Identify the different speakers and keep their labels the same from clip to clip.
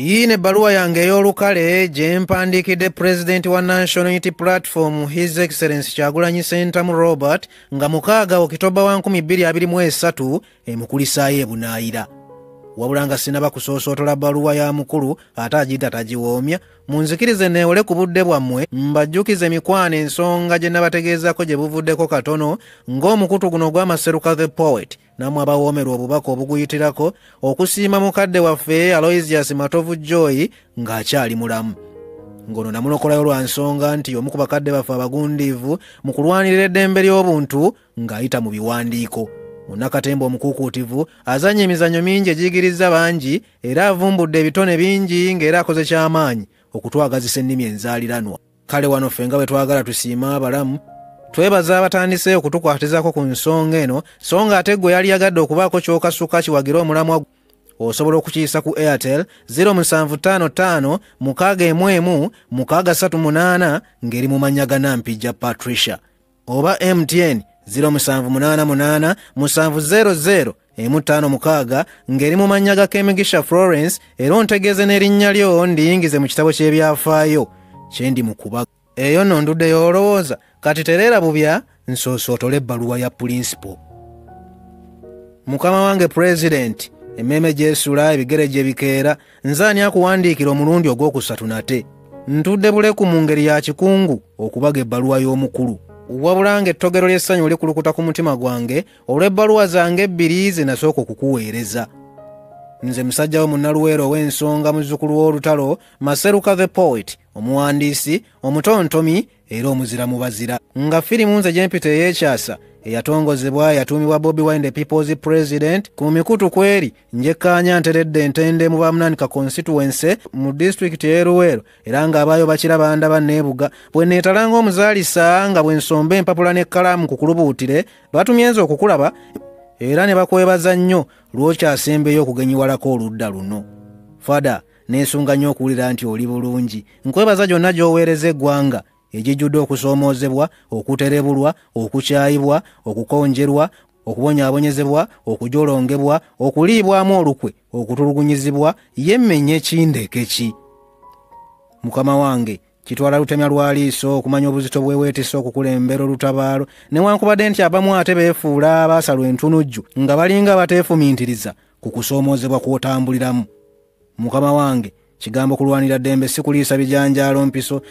Speaker 1: yiino ebbaluwa yange ey'olukale gye mpandiikidde pulezidenti wa national unity platform his excellence kyagulanyi sentamu robert nga mukaaga okitoba wa 2023 emukulisaayo ebunaayira wabula nga sinaba kusoosootola bbaluwa ya mukulu ate agiyita tagiwoomya munzikirize neewole ku budde bwammwe mbajjukize emikwano ensonga gye nabategeezako gye buvuddeko katono ng'omukutu guno gw'amaseruka the poet nammwe abawoomerwa obubaka obuguyitirako okusiima mukadde waffe aloisius matovu joy ng'akyali mulamu. Ngono namulokolayo lwa nsonga nti omu ku bakadde baffe abagundiivu mu kulwanirira eddembe ly'obuntu ng'ayita mu biwandiiko munnakatemba omukuukuutivu azanya emizannyo mingi egiyigiriza bangi era avumbudde ebitone bingi ng'era akoze ky'amaanyi okutwagazisa ennimi enzaaliranwa kale wano ffe nga bwe twagala tusiima abalamu twebaza abatandise okutukwatizaako ku nsonga eno so nga ate gwe yali yagadde okubaako kyokasuka kiwagira omulamwa osobola okukiyisa ku airtel 0755 638 ng'eri mu mannya ga nampijja patricia. Oba mtn 0788 700 56 ng'eri mu mannya ga kemigisha florence era ontegeeze n'erinnya lyo ndiyingize mu kitabo ky'ebyafaayo. Kyendi mu kuba eyo nno nduddeyo olowooza kati tereera bubya? Nsoosootole ebbaluwa ya pulinsipo mukama wange pulezidenti emmeeme gyesula ebigere gye bikeera nzaani akuwandiikira omulundi ogwokusatu nate? Ntudde buleku mu ngeri ya kikungu okubaga ebbaluwa y'omukulu wabula nga ettogero ly'essanyu likulukuta ku mutima gwange olw'ebbaluwa zange ebbiri ze nasooka okukuweereza. Nze musajja we munnaluweero ow'ensonga muzzukulu w'olutalo maseruka the poet omuwandiisi omutontomi era omuzira mu bazira nga firimu nze gyempita ey'ekyasa eyatongozebwa yatuumibwa bobi wine the peoples president. Ku mikutu kweri njekkaanya nteredde entende mu bamunanika constituency mu disitulikiti y'eruweero era ng'abaayo bakira bandaba neebuga bwe neetala ng'omuzaalisa nga bwe nsomba empapula n'ekkalaamu ku kulubuutire batumyenza okukulaba era ne bakwebaza nnyo lw'okyasembeyo okugenyiwalako oludda luno. Fada neesunga nnyo okuwulira nti oli bulungi. Nkwebaza gyonna gy'oweereza eggwanga egijjudde okusoomoozebwa okuterebulwa okukyayibwa okukonjerwa okubonyaabonyezebwa okujolongebwa okuliibwamu olukwe okutulugunyizibwa yemmenye ekindeke ki? Mukama wange kitwala lutemya lwa liiso okumanya obuzito bweweetisa okukulembera olutabaalo. Newankubadde nti abamu ate beefuula abaasalwa entunujju nga balinga bateefumintiriza ku kusoomoozebwa kw'otambuliramu. Mukama wange kigambo kulwanira ddembe si kuliisa bijanjaalo mpiso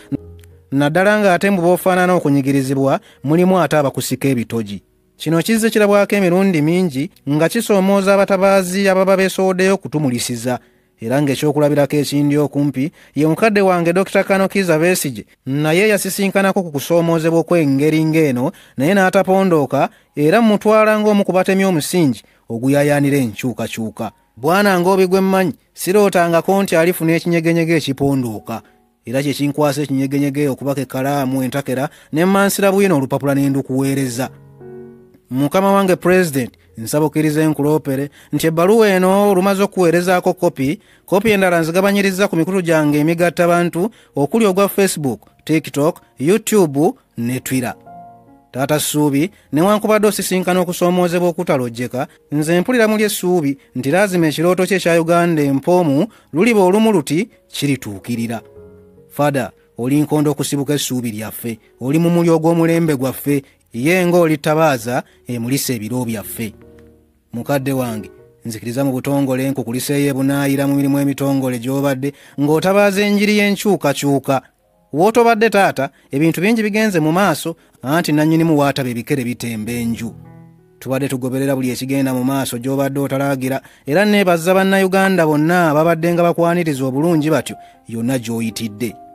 Speaker 1: naddala ng'ate mu boofaanana okunyigirizibwa mulimu ate abakusika ebitogi. Kino kizze kirabwako emirundi mingi nga kisoomooza abatabaazi ababa beesowoddeyo okutumulisiza era ng'ekyokulabirako ekindi okumpi ye mukadde wange dr kanokiza besigye naye yasisinkanako ku kusoomoozebwa okw'engeri ng'eno naye n'atapondooka era mutwala ng'omu ku batemi omusingi oguyayaanira enkyukakyuka. Bwana ng'obigwe mmanyi sirootangako nti alifuna ekinyegenyege ekipondooka era kyekinkwasa ekinyegenyege okubaka ekkalaamu entakera ne mmansira bwino olupapula ne ndukuweereza. Mukama wange pulezidenti nsaba okkiriza enkuloopere nti ebbaluwa eno olumaze okuweerezaako kopi kopi endala nzigabanyiriza ku mikutu gyange emigatta bantu okuli ogwa facebook tiktok youtube ne twitter. Taata ssuubi newankubadde osisinkana okusoomoozebwa okutalojjeka nze mpulira muli essuubi nti laazima ekirooto kye ekya uganda empoomu luliba olumu luti kirituukirira fada oli nkondo okusibuka essuubi lyaffe oli mu muli ogw'omulembe gwaffe ye ng'oli tabaaza emulisa ebiro byaffe. Mukadde wange nzikiriza mu butongole nkukuliseeyo ebunaayira mu mirimu emitongole gy'obadde ng'otabaaza enjiri y'enkyukakyuka. Wootobadde taata ebintu bingi bigenze mu maaso anti nannyinimu waataba ebikere bitemba enju. Tubadde tugoberera buli ekigenda mu maaso gy'obadde otalaagira era neebaza bannayuganda bonna ababadde nga bakwaniriza obulungi batyo yonna gy'oyitidde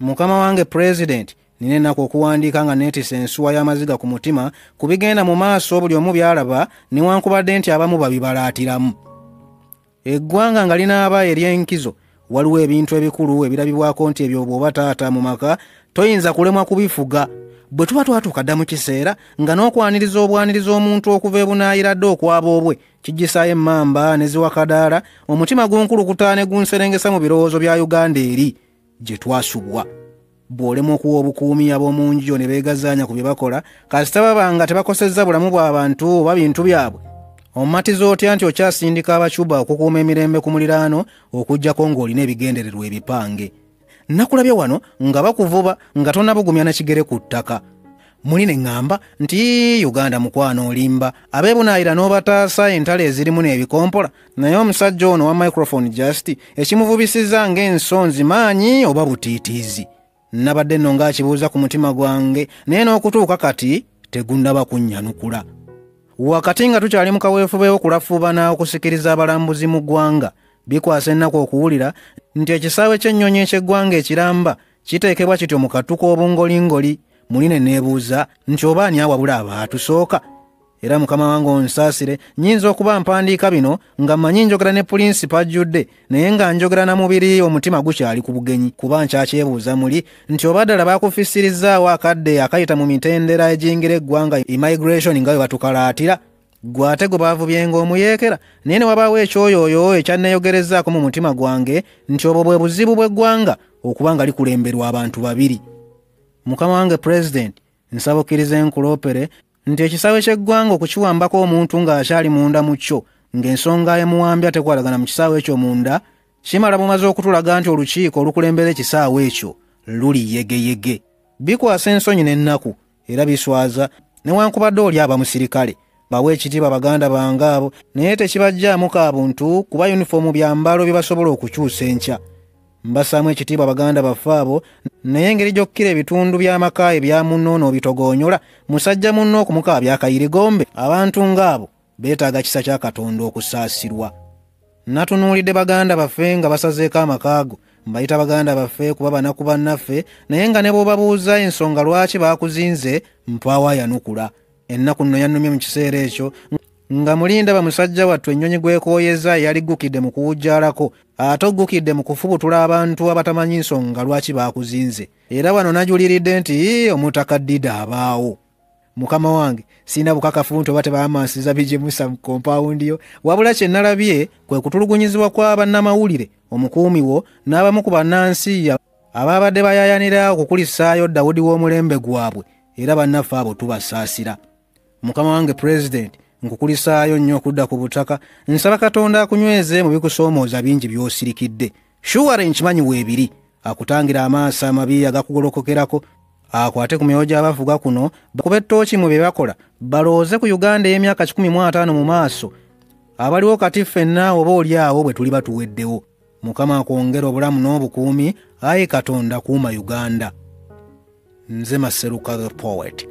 Speaker 1: mukama wange pulezidenti nina ennaku okuwandiika nga neetisa ensuwa y'amaziga ku mutima ku bigenda mu maaso buli omu byalaba newankubadde nti abamu babibalaatiramu. Eggwanga nga linaaba ery'enkizo waliwo ebintu ebikulu ebirabibwako nti ebyo bw'oba taata mu maka toyinza kulemwa kubifuga. Bwe tuba twatuuka dda mu kiseera nga n'okwaniriza obwaniriza omuntu okuva ebunaayira dde okwaba obwe kijjisaayo emmamba ne ziwakadaala omutima gunkulukuta ne gunserengesa mu birowoozo bya uganda eri gye twasubwa. Bw'olema okuwa obukuumi ab'omu njuyo ne beegazaanya ku bye bakola kasita baba nga tebakosezza bulamu bw'abantu oba bintu byabwe. Omumatiza otya nti okyasindika abacuba okukuuma emirembe ku muliraano okugjako ng'olina ebigendererwa ebipange? Nakulabye wano nga bakuvuba nga tonabugumya na kigere ku ttaka muli ne ŋŋamba nti uganda mukwano olimba. Abeebunaayira n'obataasa entale ezirimu n'ebikompola naye omusajja ono wa microphone just ekimuvubisiza ng'ensonzi maanyi oba butiitiizi. Nabadde nno ng'akibuuza ku mutima gwange naye n'okutuuka kati tegunnaba kunnyanukula wakati nga tukyali mu kaweefubeewo kulafubana okusikiriza abalambuzi mu ggwanga bikwasa ennaku okuwulira nti ekisaawe ky'ennyonyi eky'eggwanga ekiramba kiteekebwa kityo mu katu k'obungolingoli muli ne neebuuza nti oba ani awabula abaatusooka era mukama wange onsaasire. Nnyinza okuba mpandiika bino nga mmanyi njogera ne pulinsipa ajjudde naye nga njogera na mubiri omutima gukyali ku bugenyi. Kuba nkyakyebuuza muli nti oba ddala baakufisirizaawo akadde akayita mu mitendera egiyingira eggwanga immigration nga bwe batukalaatira. Gwe ate gwe baavubyenga omuyeekera naye ne wabaawo ekyoyooyo ekyanneeyogerezaako mu mutima gwange nti obwo bwe buzibu bw'eggwanga okuba nga likulemberwa abantu babiri mukama wange pulezidenti nsaba okkiriza enkuloopere nti ekisaawe ky'eggwanga okukiwambako omuntu ng'akyali munda mu kyo ng'ensonga emuwambya tekwalagana mu kisaawe ekyo munda kimala bumaze okutulaga nti olukiiko olukulembera ekisaawe ekyo luli yegeyege. Bikwasa ensonyi n'ennaku era biswaza newankubadde oli aba musirikale bawe ekitiibwa baganda bange abo naye tekibajjaamu kaabuntu kuba yunifoomu byambalo bye basobola okukyusa enkya. Mbasaamu ekitiibwa baganda baffe abo naye engeri gy'okkira ebitundu by'amaka ebya munno n'obitogoonyola musajja munno okumukaabya akayirigombe abantu ng'abo beetaaga kisa kya katonda okusaasirwa. Natunuulidde baganda baffe nga basazeeko amakaago mbayita baganda baffe kuba banaku bannaffe naye nga ne bw'obabuuza ensonga lwaki baakuzinze mpaawo ayanukula ennaku nno yannumye mu kiseera ekyo nga mulinda bamusajja wattu ennyonyi gwekooyeza yaliggukidde mu kuwujjaalako. Ate oggukidde mu kufubutula abantu abatamanyi nsonga lwaki baakuzinze. Era wano najuliridde nti omutakaddida abaawo. Mukama wange sina bukakafu nti oba tebamansiza bigimusa mu kompaawundi yo. Wabula kye nalabye kwe kutulugunyizibwa kwa bannamawulire omukuumi wo n'abamu ku bannansi abaabadde bayayanira okukulisaayo dawudi w'omulembe gwabwe era bannaffe abo tubasaasira. Mukama wange pulezidenti nkukulisaayo nnyo okudda ku butaka. Nsaba katonda akunyweze mu bikusoomooza bingi by'osirikidde. Shuware nkimanyi weebiri. Akutangira amaaso amabi agakugolokokerako. Akwate ku myoyo gy'abavuga kuno. Bakuba ettooki mu bye bakola. Balowooze ku uganda ey'emyaka 15 mu maaso. Abaliwo kati ffenna oba oli awo bwe tuli batuweddewo. Mukama akwongera obulamu n'obukuumi. Ayi katonda kuuma uganda. Nze maseruka the poet